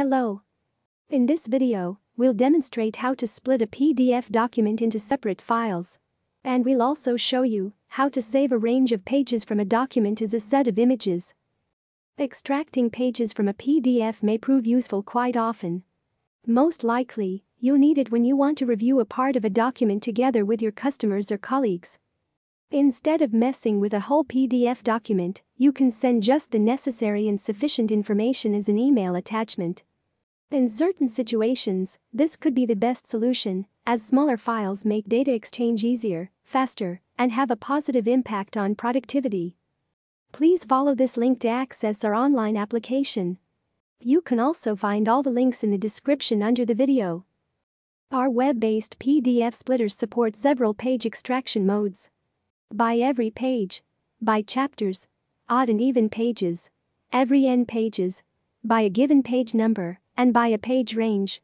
Hello. In this video, we'll demonstrate how to split a PDF document into separate files. And we'll also show you how to save a range of pages from a document as a set of images. Extracting pages from a PDF may prove useful quite often. Most likely, you'll need it when you want to review a part of a document together with your customers or colleagues. Instead of messing with a whole PDF document, you can send just the necessary and sufficient information as an email attachment. In certain situations, this could be the best solution, as smaller files make data exchange easier, faster, and have a positive impact on productivity. Please follow this link to access our online application. You can also find all the links in the description under the video. Our web-based PDF splitters support several page extraction modes. By every page. By chapters. Odd and even pages. Every n pages. By a given page number, and by a page range.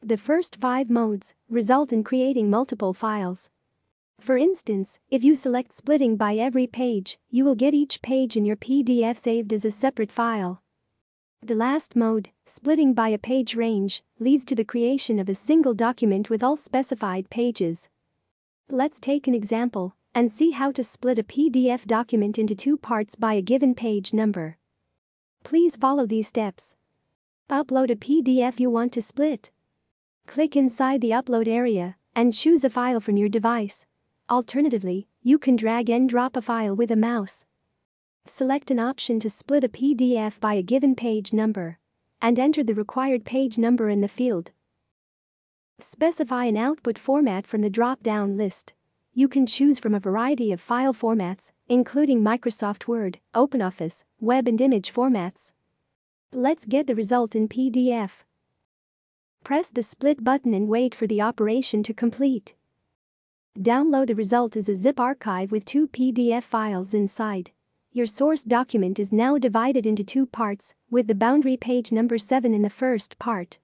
The first five modes result in creating multiple files. For instance, if you select splitting by every page, you will get each page in your PDF saved as a separate file. The last mode, splitting by a page range, leads to the creation of a single document with all specified pages. Let's take an example and see how to split a PDF document into two parts by a given page number. Please follow these steps. Upload a PDF you want to split. Click inside the upload area and choose a file from your device. Alternatively, you can drag and drop a file with a mouse. Select an option to split a PDF by a given page number and enter the required page number in the field. Specify an output format from the drop-down list you can choose from a variety of file formats, including Microsoft Word, OpenOffice, web and image formats. Let's get the result in PDF. Press the split button and wait for the operation to complete. Download the result as a zip archive with two PDF files inside. Your source document is now divided into two parts, with the boundary page number 7 in the first part.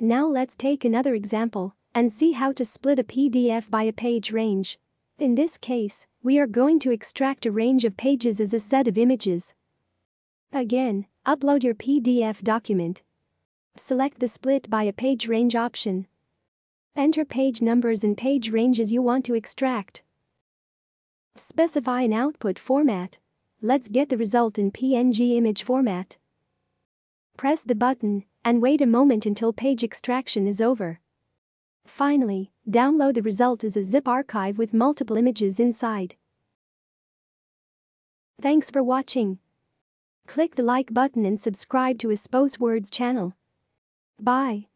Now let's take another example and see how to split a PDF by a page range. In this case, we are going to extract a range of pages as a set of images. Again, upload your PDF document. Select the split by a page range option. Enter page numbers and page ranges you want to extract. Specify an output format. Let's get the result in PNG image format. Press the button and wait a moment until page extraction is over. Finally, download the result as a zip archive with multiple images inside. Thanks for watching. Click the like button and subscribe to Aspose Words channel. Bye.